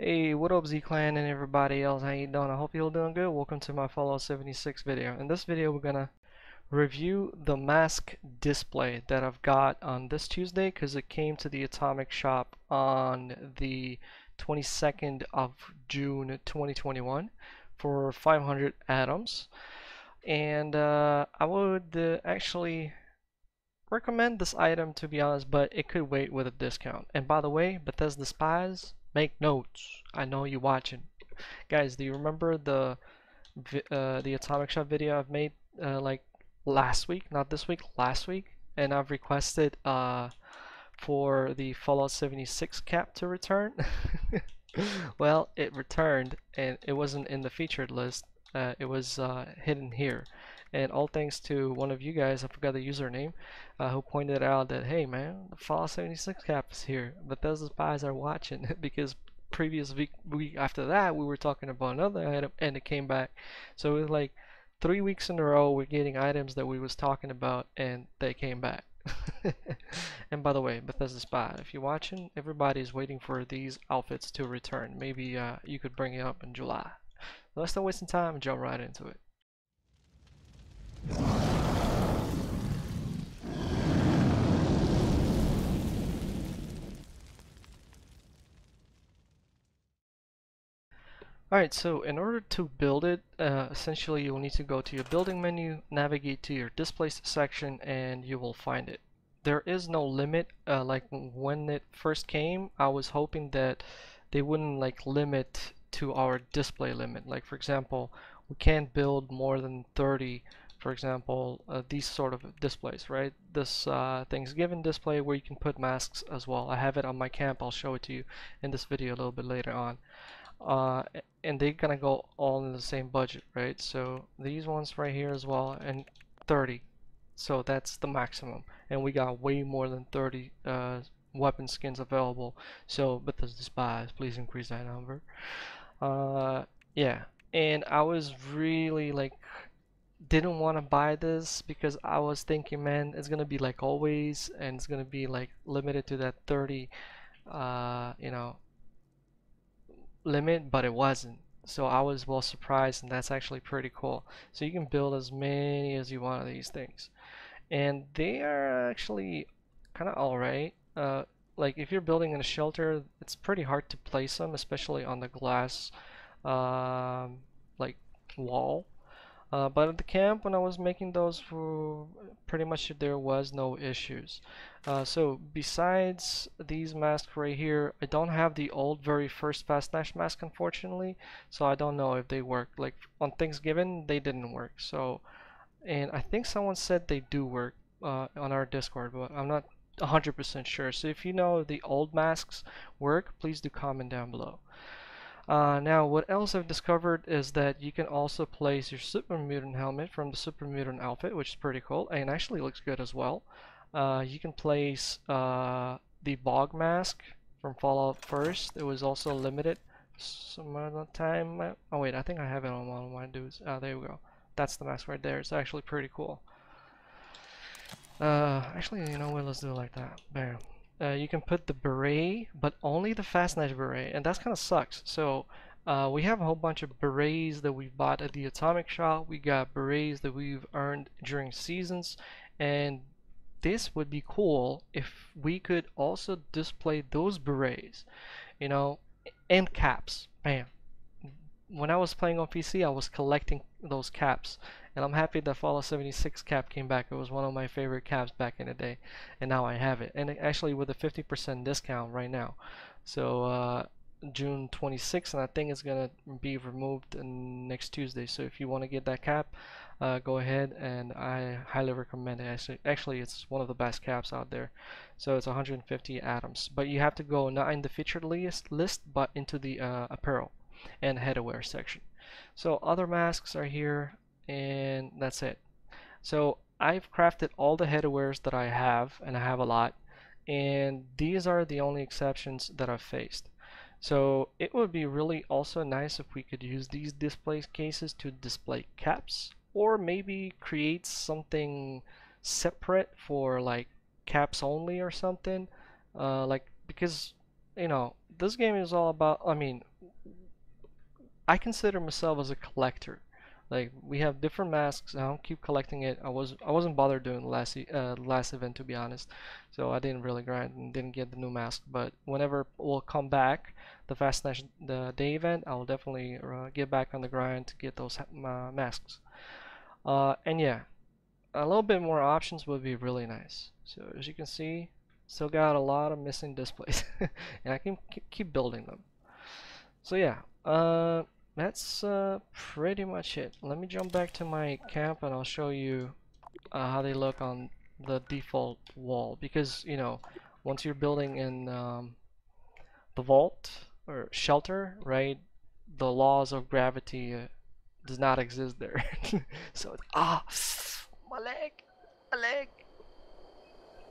Hey, what up Z-Clan and everybody else, how you doing? I hope you're all doing good. Welcome to my Fallout 76 video. In this video we're gonna review the mask display that I've got on this Tuesday because it came to the Atomic Shop on the 22nd of June 2021 for 500 atoms and uh, I would uh, actually recommend this item to be honest but it could wait with a discount and by the way Bethesda Spies make notes. I know you watching. Guys do you remember the uh, the Atomic Shop video I've made uh, like last week? Not this week last week. And I've requested uh, for the Fallout 76 cap to return. Well it returned and it wasn't in the featured list. Uh, it was uh, hidden here and all thanks to one of you guys, I forgot the username, uh, who pointed out that, hey man, the Fallout 76 cap is here. Bethesda spies are watching because previous week, week after that, we were talking about another item and it came back. So it was like three weeks in a row we're getting items that we was talking about and they came back. and by the way, Bethesda Spy, if you're watching, everybody's waiting for these outfits to return. Maybe uh, you could bring it up in July. Let's not wasting time and jump right into it. Alright, so in order to build it, uh, essentially you will need to go to your building menu, navigate to your displays section, and you will find it. There is no limit, uh, like when it first came, I was hoping that they wouldn't like limit to our display limit. Like for example, we can't build more than 30 for example, uh, these sort of displays, right? This uh, Thanksgiving display where you can put masks as well. I have it on my camp. I'll show it to you in this video a little bit later on. Uh, and they're gonna go all in the same budget, right? So these ones right here as well, and 30. So that's the maximum. And we got way more than 30 uh, weapon skins available. So Bethesda Spies, please increase that number. Uh, yeah, and I was really like didn't want to buy this because I was thinking, man, it's gonna be like always, and it's gonna be like limited to that 30, uh, you know, limit, but it wasn't. So I was well surprised, and that's actually pretty cool. So you can build as many as you want of these things, and they are actually kind of alright. Uh, like if you're building in a shelter, it's pretty hard to place them, especially on the glass, um, like wall uh, but at the camp, when I was making those, for pretty much there was no issues. Uh, so besides these masks right here, I don't have the old very first Fasnacht mask, unfortunately. So I don't know if they work. Like on Thanksgiving, they didn't work. So, and I think someone said they do work uh, on our Discord, but I'm not 100% sure. So if you know the old masks work, please do comment down below. Uh, now, what else I've discovered is that you can also place your Super Mutant helmet from the Super Mutant outfit, which is pretty cool, and actually looks good as well. Uh, you can place uh, the Bog Mask from Fallout First. It was also limited some other time. Oh wait, I think I have it on one of my dudes. Ah, there we go. That's the mask right there. It's actually pretty cool. Uh, actually, you know what? Let's do it like that. Bam uh, you can put the beret, but only the Fasnacht beret, and that's kind of sucks. So uh, we have a whole bunch of berets that we bought at the Atomic Shop. We got berets that we've earned during seasons, and this would be cool if we could also display those berets, you know, and caps. Bam. When I was playing on PC, I was collecting those caps and I'm happy that Fallout 76 cap came back. It was one of my favorite caps back in the day, and now I have it. And actually with a 50% discount right now. So uh, June 26th, and I think it's gonna be removed next Tuesday. So if you want to get that cap, uh, go ahead, and I highly recommend it. Actually, actually, it's one of the best caps out there. So it's 150 atoms, but you have to go not in the featured list, list but into the uh, apparel and headwear section. So other masks are here and that's it. So I've crafted all the headwears that I have, and I have a lot, and these are the only exceptions that I've faced. So it would be really also nice if we could use these display cases to display caps, or maybe create something separate for like caps only or something, uh, like because you know, this game is all about, I mean, I consider myself as a collector. Like we have different masks. I don't keep collecting it. I was I wasn't bothered doing the last uh, last event to be honest, so I didn't really grind and didn't get the new mask. But whenever we'll come back, the fast the day event, I will definitely uh, get back on the grind to get those uh, masks. Uh, and yeah, a little bit more options would be really nice. So as you can see, still got a lot of missing displays, and I can keep building them. So yeah. That's uh, pretty much it. Let me jump back to my camp and I'll show you uh, how they look on the default wall. Because you know once you're building in um, the vault or shelter right the laws of gravity uh, does not exist there. So ah my leg my leg.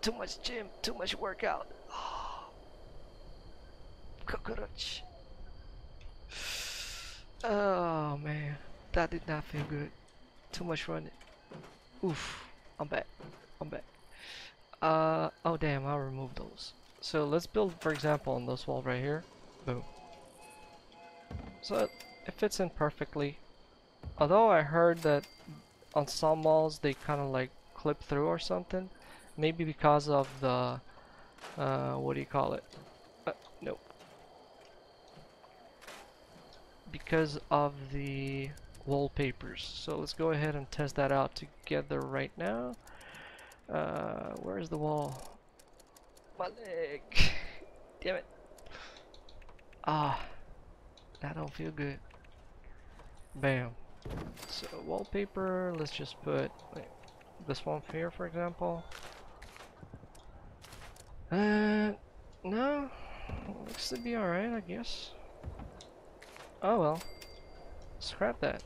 Too much gym too much workout. Oh. cockroach Oh man, that did not feel good. Too much running. Oof, I'm back. I'm back. Uh, oh damn, I'll remove those. So let's build, for example, on this wall right here. Boom. So it, it fits in perfectly. Although I heard that on some walls they kind of like clip through or something. Maybe because of the, uh, what do you call it? Uh, nope because of the wallpapers. So let's go ahead and test that out together right now. Uh, where's the wall? My leg. Damn it. Ah, that don't feel good. Bam. So wallpaper, let's just put this one here for example. Uh, no, looks to be alright I guess. Oh well. Scrap that.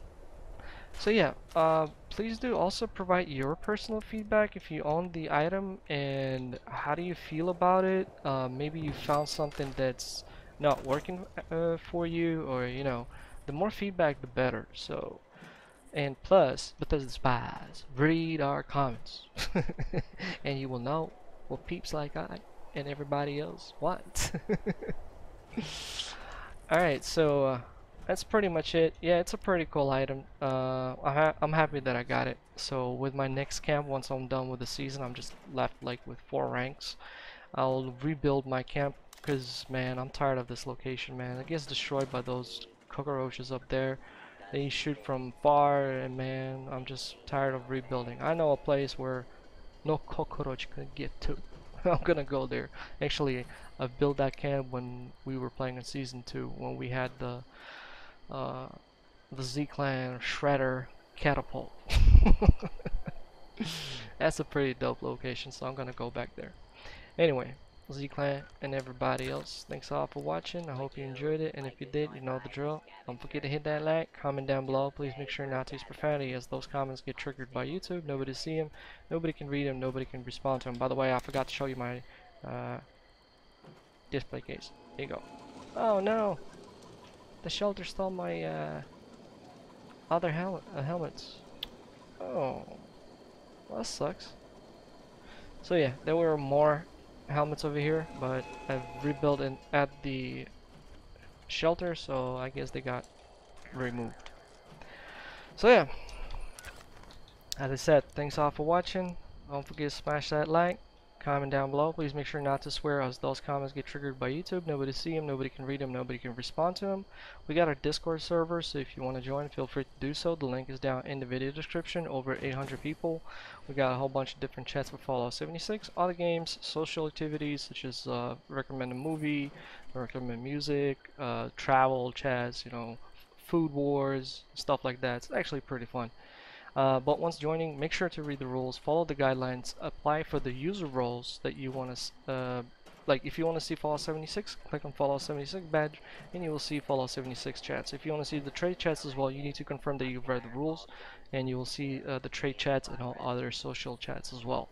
So yeah, uh, please do also provide your personal feedback if you own the item and how do you feel about it. Uh, maybe you found something that's not working uh, for you or you know, the more feedback the better. So, and plus, the spies, read our comments and you will know what peeps like I and everybody else want. Alright, so uh, that's pretty much it. Yeah, it's a pretty cool item. Uh, ha I'm happy that I got it. So with my next camp, once I'm done with the season, I'm just left like with four ranks. I'll rebuild my camp because man, I'm tired of this location, man. It gets destroyed by those cockroaches up there. They shoot from far, and man, I'm just tired of rebuilding. I know a place where no cockroach can get to. I'm gonna go there. Actually, I built that camp when we were playing in season two, when we had the uh, the Z-Clan Shredder Catapult. That's a pretty dope location, so I'm gonna go back there. Anyway, Z-Clan and everybody else, thanks all for watching. I hope you enjoyed it, and if you did, you know the drill. Don't forget to hit that like, comment down below. Please make sure not to use profanity, as those comments get triggered by YouTube. Nobody see them, nobody can read them, nobody can respond to them. By the way, I forgot to show you my uh, display case. Here you go. Oh no! The shelter stole my uh, other hel uh, helmets. Oh, well, that sucks. So yeah, there were more helmets over here, but I've rebuilt in at the shelter, so I guess they got removed. So yeah, as I said, thanks all for watching. Don't forget to smash that like, comment down below. Please make sure not to swear as those comments get triggered by YouTube. Nobody see them, nobody can read them, nobody can respond to them. We got our Discord server, so if you want to join, feel free to do so. The link is down in the video description. Over 800 people. We got a whole bunch of different chats for Fallout 76, other games, social activities such as uh, recommend a movie, recommend music, uh, travel chats, you know, food wars, stuff like that. It's actually pretty fun. Uh, but once joining, make sure to read the rules, follow the guidelines, apply for the user roles that you want to, uh, like if you want to see Fallout 76, click on Fallout 76 badge, and you will see Fallout 76 chats. If you want to see the trade chats as well, you need to confirm that you've read the rules, and you will see uh, the trade chats and all other social chats as well.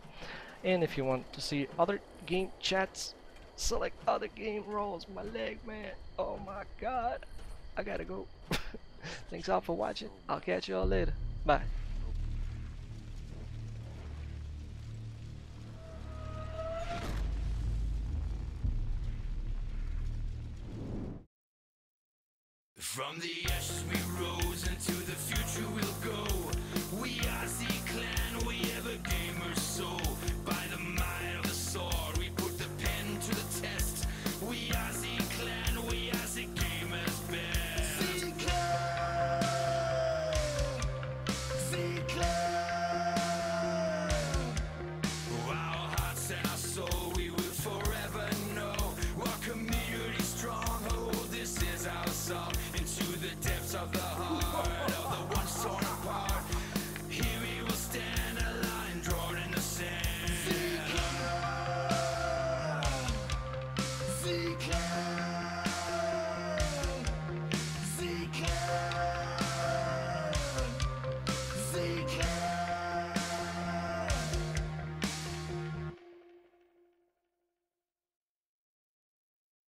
And if you want to see other game chats, select other game roles. My leg, man. Oh my god. I gotta go. Thanks all for watching. I'll catch you all later. Bye. From the ashes we rose into